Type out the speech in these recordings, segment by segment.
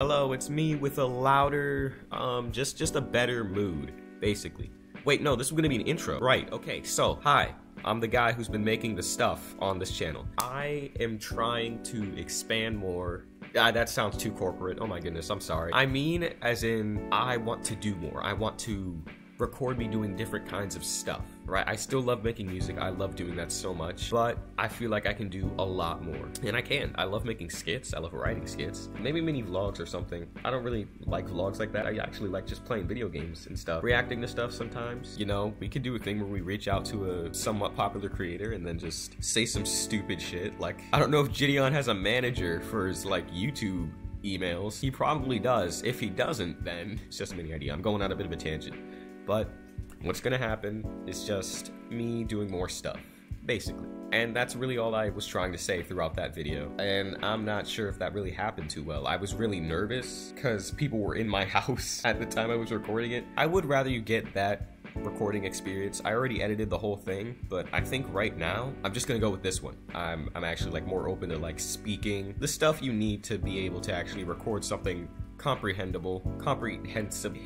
Hello, it's me with a louder, um, just just a better mood, basically. Wait, no, this is gonna be an intro. Right, okay, so, hi. I'm the guy who's been making the stuff on this channel. I am trying to expand more. Ah, that sounds too corporate. Oh my goodness, I'm sorry. I mean, as in, I want to do more. I want to record me doing different kinds of stuff, right? I still love making music. I love doing that so much, but I feel like I can do a lot more. And I can. I love making skits. I love writing skits. Maybe mini vlogs or something. I don't really like vlogs like that. I actually like just playing video games and stuff. Reacting to stuff sometimes. You know, we could do a thing where we reach out to a somewhat popular creator and then just say some stupid shit. Like, I don't know if Gideon has a manager for his, like, YouTube emails. He probably does. If he doesn't, then it's just a mini idea. I'm going on a bit of a tangent. But what's gonna happen is just me doing more stuff, basically. And that's really all I was trying to say throughout that video. And I'm not sure if that really happened too well. I was really nervous because people were in my house at the time I was recording it. I would rather you get that recording experience. I already edited the whole thing, but I think right now I'm just gonna go with this one. I'm I'm actually like more open to like speaking the stuff you need to be able to actually record something comprehensible, comprehensive,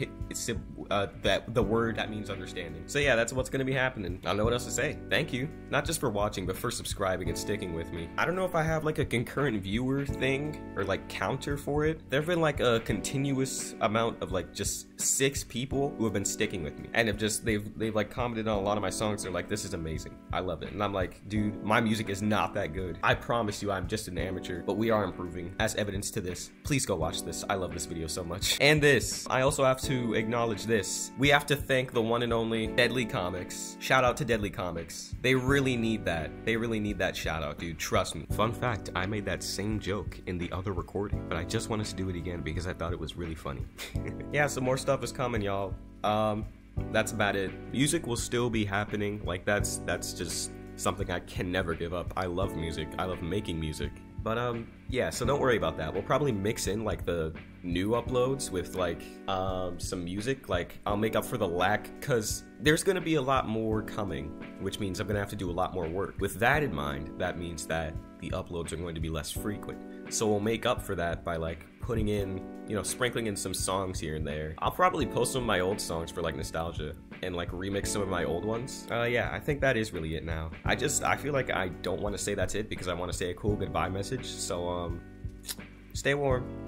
uh, that the word that means understanding. So yeah, that's what's gonna be happening. I don't know what else to say. Thank you, not just for watching, but for subscribing and sticking with me. I don't know if I have like a concurrent viewer thing or like counter for it. There've been like a continuous amount of like just six people who have been sticking with me and have just they've they've like commented on a lot of my songs. They're like, this is amazing. I love it, and I'm like, dude, my music is not that good. I promise you, I'm just an amateur, but we are improving. As evidence to this, please go watch this. I love this video so much. And this, I also have to acknowledge this. We have to thank the one and only Deadly Comics. Shout out to Deadly Comics. They really need that. They really need that shout out, dude. Trust me. Fun fact, I made that same joke in the other recording, but I just wanted to do it again because I thought it was really funny. yeah, some more stuff is coming, y'all. Um, that's about it. Music will still be happening. Like that's that's just something I can never give up. I love music. I love making music. But um yeah, so don't worry about that. We'll probably mix in like the new uploads with like um some music. Like I'll make up for the lack cuz there's to be a lot more coming, which means I'm to have to do a lot more work. With that in mind, that means that the uploads are going to be less frequent. So we'll make up for that by like putting in, you know, sprinkling in some songs here and there. I'll probably post some of my old songs for like nostalgia and like remix some of my old ones. Uh, yeah, I think that is really it now. I just, I feel like I don't want to say that's it because I want to say a cool goodbye message. So, um, stay warm.